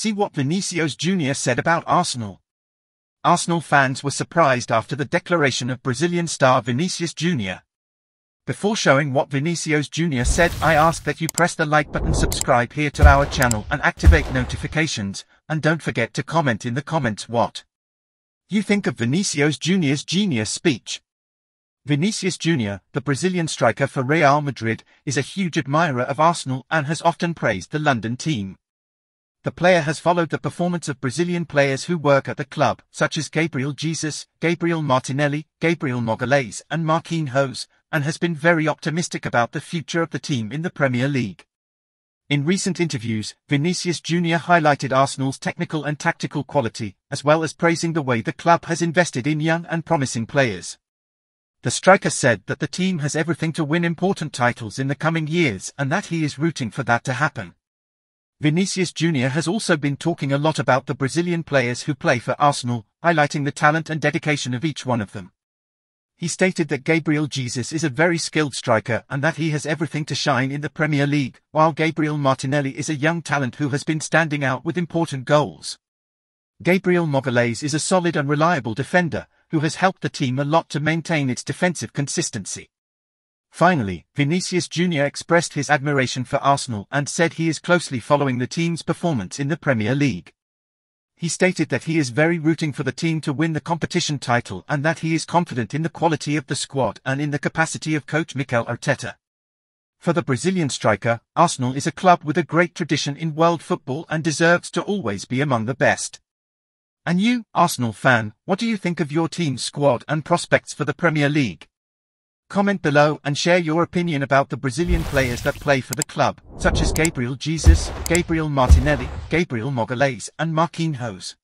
see what Vinicius Jr. said about Arsenal. Arsenal fans were surprised after the declaration of Brazilian star Vinicius Jr. Before showing what Vinicius Jr. said, I ask that you press the like button, subscribe here to our channel and activate notifications, and don't forget to comment in the comments what you think of Vinicius Jr.'s genius speech. Vinicius Jr., the Brazilian striker for Real Madrid, is a huge admirer of Arsenal and has often praised the London team. The player has followed the performance of Brazilian players who work at the club, such as Gabriel Jesus, Gabriel Martinelli, Gabriel Magalhaes and Marquinhos, and has been very optimistic about the future of the team in the Premier League. In recent interviews, Vinicius Jr. highlighted Arsenal's technical and tactical quality, as well as praising the way the club has invested in young and promising players. The striker said that the team has everything to win important titles in the coming years and that he is rooting for that to happen. Vinicius Jr. has also been talking a lot about the Brazilian players who play for Arsenal, highlighting the talent and dedication of each one of them. He stated that Gabriel Jesus is a very skilled striker and that he has everything to shine in the Premier League, while Gabriel Martinelli is a young talent who has been standing out with important goals. Gabriel Magalhaes is a solid and reliable defender, who has helped the team a lot to maintain its defensive consistency. Finally, Vinicius Jr. expressed his admiration for Arsenal and said he is closely following the team's performance in the Premier League. He stated that he is very rooting for the team to win the competition title and that he is confident in the quality of the squad and in the capacity of coach Mikel Arteta. For the Brazilian striker, Arsenal is a club with a great tradition in world football and deserves to always be among the best. And you, Arsenal fan, what do you think of your team's squad and prospects for the Premier League? Comment below and share your opinion about the Brazilian players that play for the club, such as Gabriel Jesus, Gabriel Martinelli, Gabriel Magalhaes and Marquinhos.